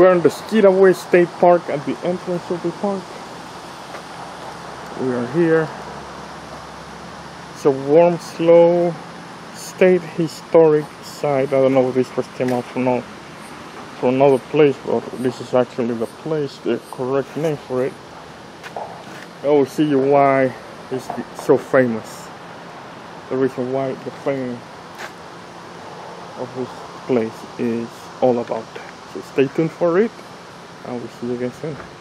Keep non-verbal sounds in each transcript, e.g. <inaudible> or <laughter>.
We're in the Skidaway State Park at the entrance of the park. We are here. It's a Wormsloe state historic site. I don't know if this first came out from, no, from another place, but this is actually the place, the correct name for it. I will see you why it's so famous. The reason why the fame of this place is all about. So stay tuned for it. and we'll see you again soon.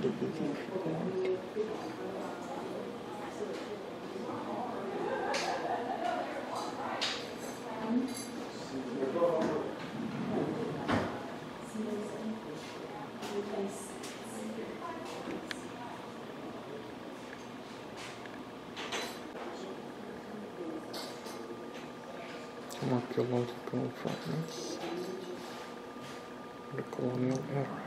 The you archaeological fragments the colonial era.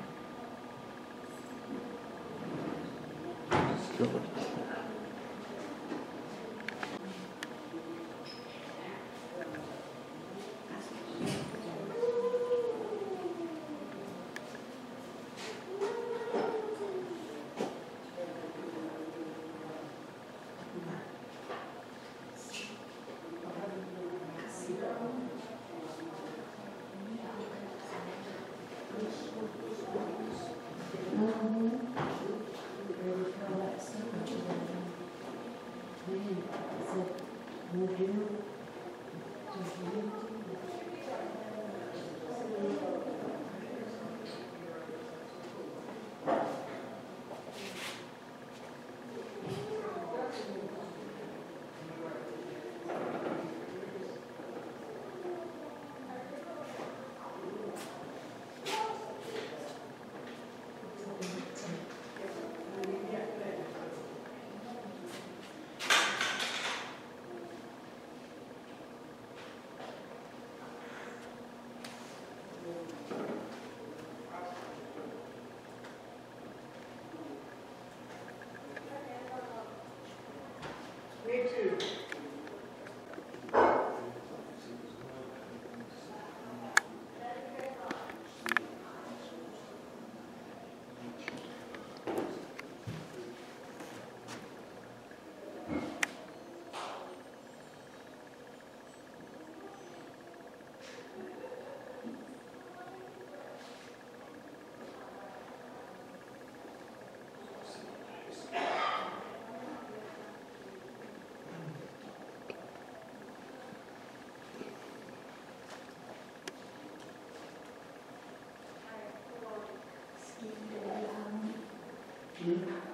you.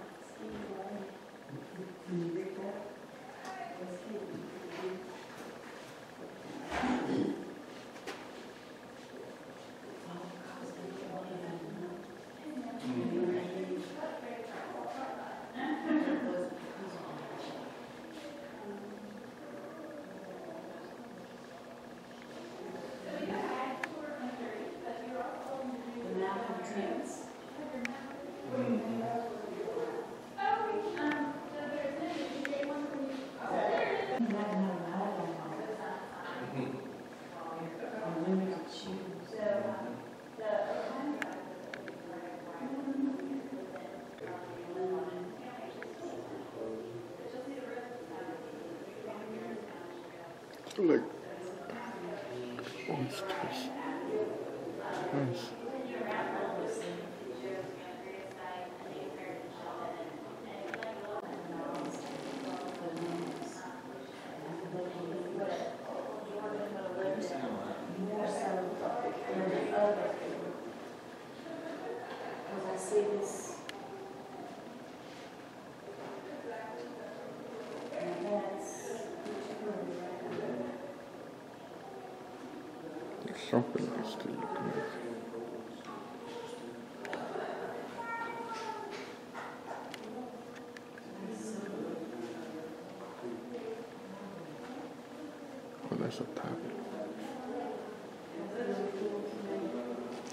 Like oysters. Nice.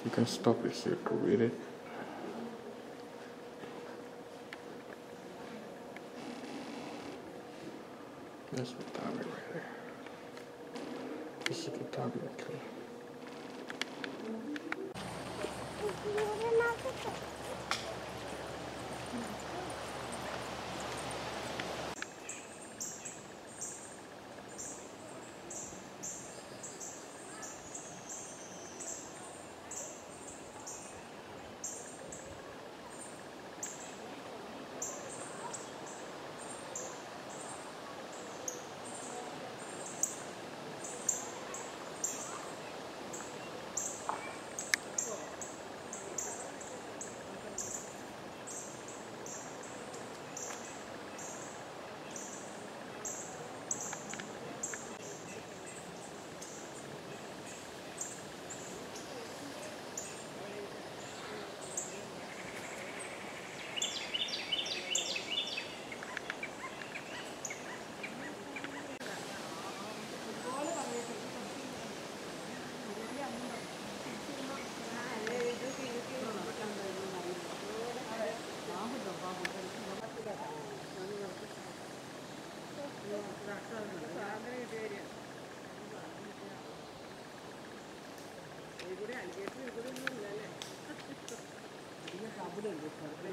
You can stop it you can read it.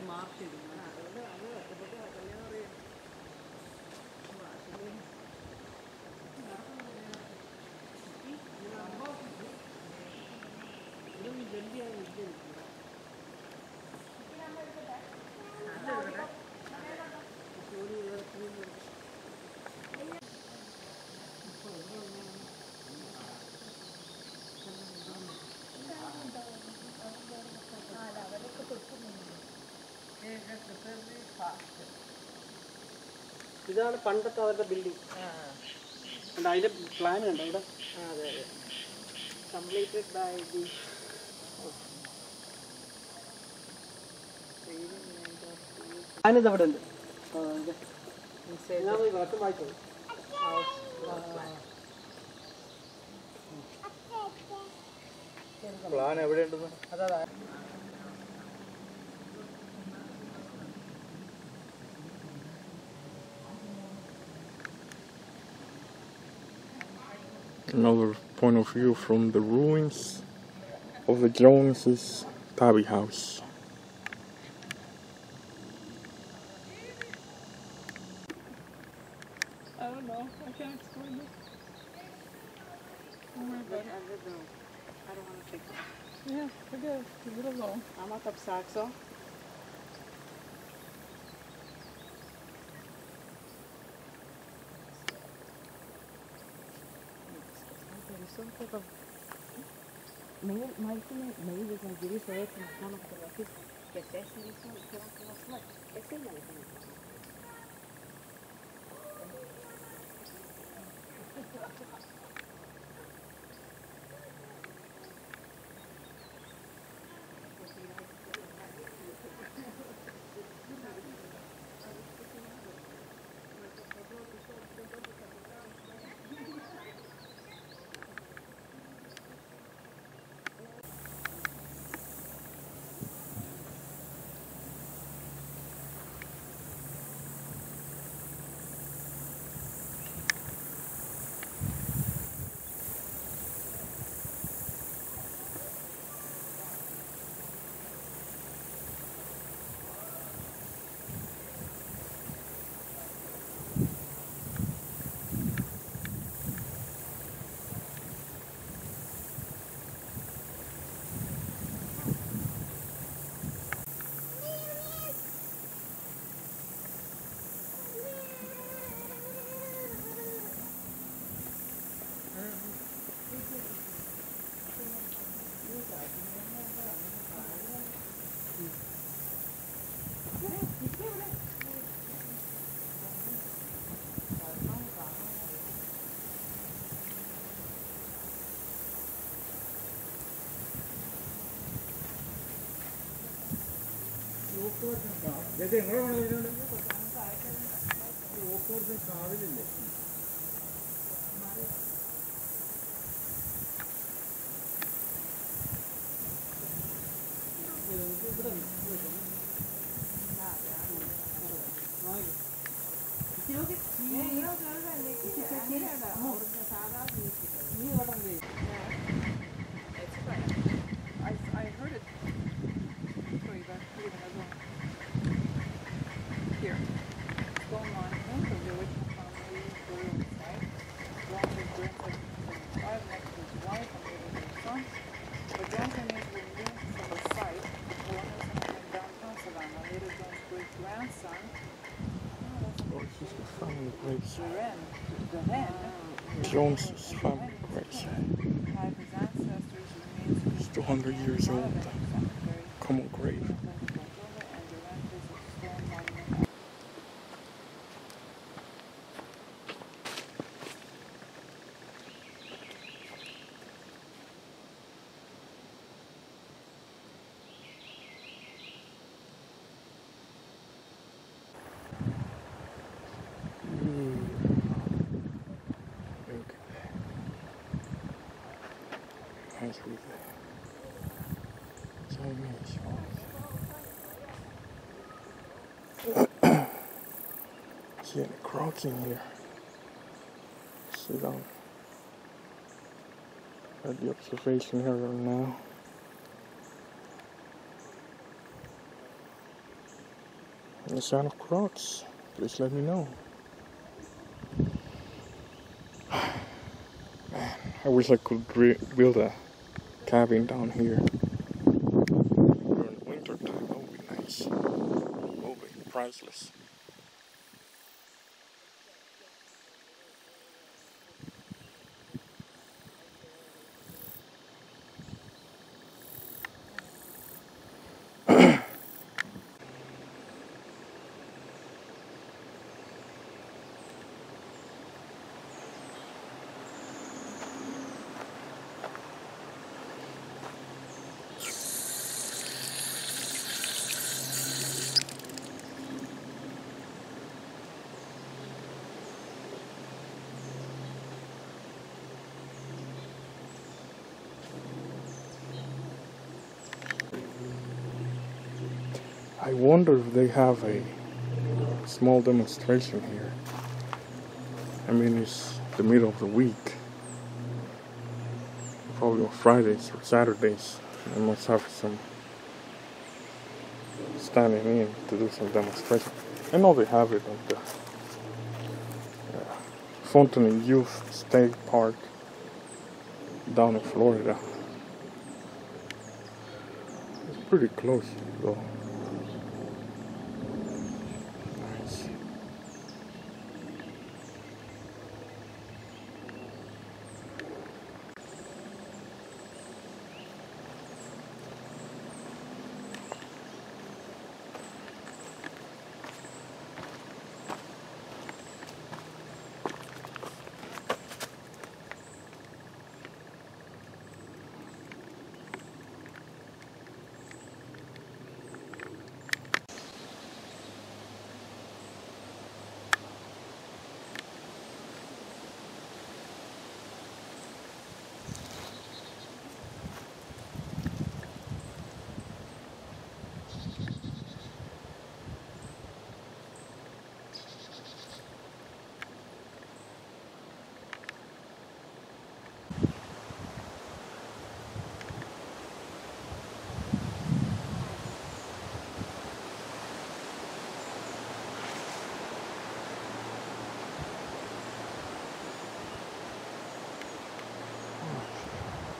Mark ചെയ്തു അതുകൊണ്ട് അവർ ഒറ്റപ്പെട്ട് കല്യാണം അറിയാം ഭാഷയിൽ ഇതാണ് പണ്ടത്തെ അവരുടെ building ഉണ്ട് പ്ലാൻ ഉണ്ട് ഇവിടെ? അതെ അതെ. കംപ്ലീറ്റഡ് ബൈ ദി ഞാനിത് അവിടെ ഉണ്ട്? ഞാൻ വട്ടം വായിച്ചോളൂ പ്ലാൻ എവിടെ ഉണ്ടെന്ന് അതാ. Another point of view from the ruins of the Joneses Tabby House. I don't know. I can't explain it. Oh my god. I don't want to take Yeah, forget it. Leave it alone. I'm not upset, so. Some type of mail, my thing, mail is like very sorry from one of the office que se hace 对。100 years old common grave. Hmm. Okay. Thank you. See any crocs in here? Sit down. at the observation area now. Any sign of crocs? Please let me know. <sighs> Man, I wish I could build a cabin down here. During winter time, that would be nice. That would be I wonder if they have a small demonstration here. I mean, it's the middle of the week. Probably on Fridays or Saturdays. They must have some standing in to do some demonstration. I know they have it at the uh, Fontaine Youth State Park down in Florida. It's pretty close though. Nice.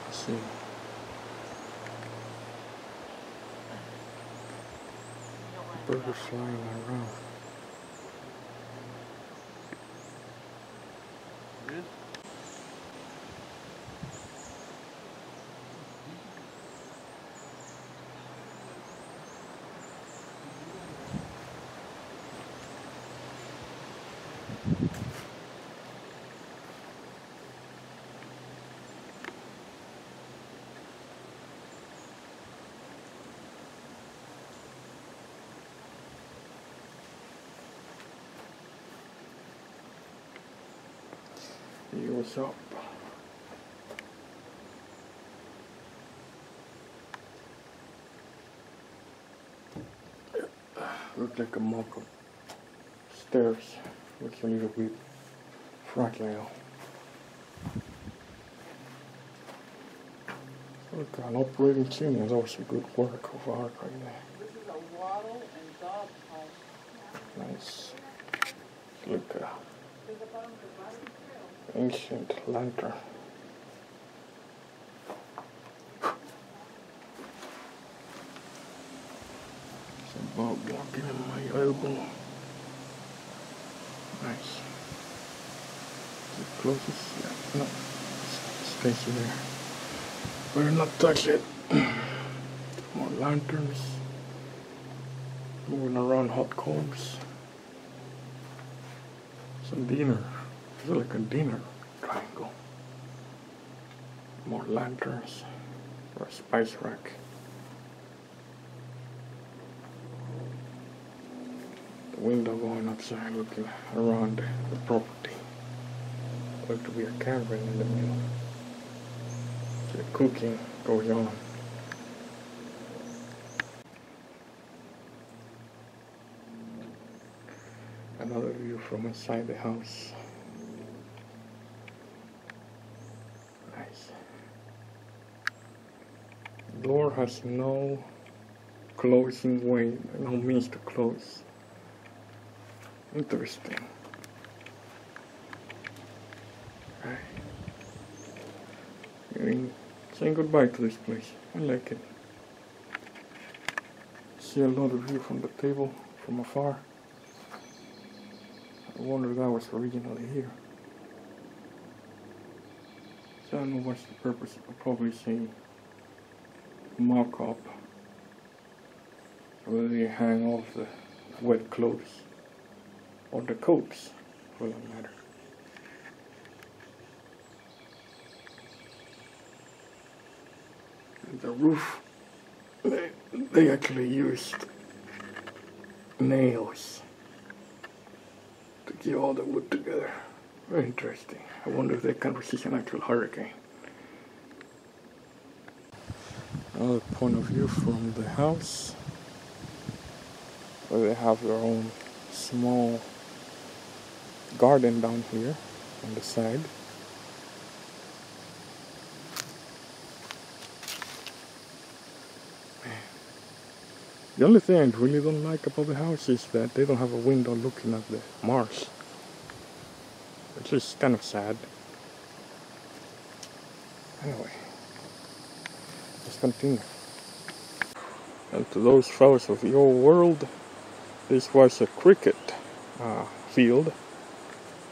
Let's see. Birds flying around. What's up? Looks like a mock up stairs. Looks a little bit fragile. Look, at an operating chimney is also good work of art right there. This is a wattle and daub house. Nice. Look, uh, ancient lantern. Some bug walking in my elbow. Nice. It closest? Yeah. No. S- Stays there. Better not touch it. <clears throat> More lanterns. Moving around hot coals. Some dinner. It's like a dinner triangle. More lanterns. Or a spice rack. The window going outside looking around the property. Look to be a cabin in the middle. The cooking goes on. Another view from inside the house. Has no closing way, no means to close. Interesting. Right. I saying goodbye to this place. I like it. See a lot of view from the table from afar. I wonder if that was originally here. So I don't know what's the purpose. I'll probably say mock up. Where they hang off the wet clothes. Or the coats, for that matter. And the roof, they, they actually used nails to keep all the wood together. Very interesting. I wonder if they can resist an actual hurricane. Another point of view from the house, where they have their own small garden down here on the side. The only thing I really don't like about the house is that they don't have a window looking at the marsh. Which is kind of sad. Anyway, let's continue. And to those fellows of your world, this was a cricket uh, field.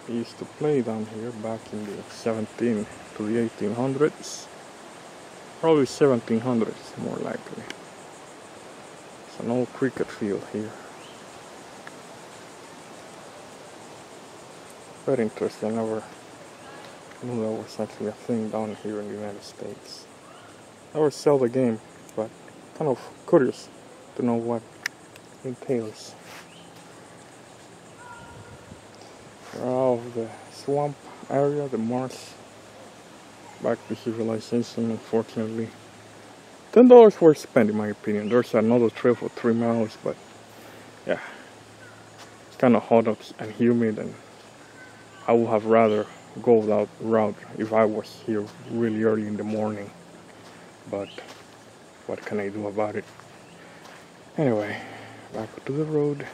They used to play down here back in the 17 to the 1800s. Probably 1700s more likely. It's an old cricket field here. Very interesting. I never knew that was actually a thing down here in the United States. I never sell the game, but kind of curious to know what entails. Out of the swamp area, the marsh. Back to civilization, unfortunately. Ten dollars worth spent in my opinion. There's another trail for three miles, but yeah, it's kind of hot and humid, and I would have rather go that route if I was here really early in the morning. But what can I do about it? Anyway, back to the road.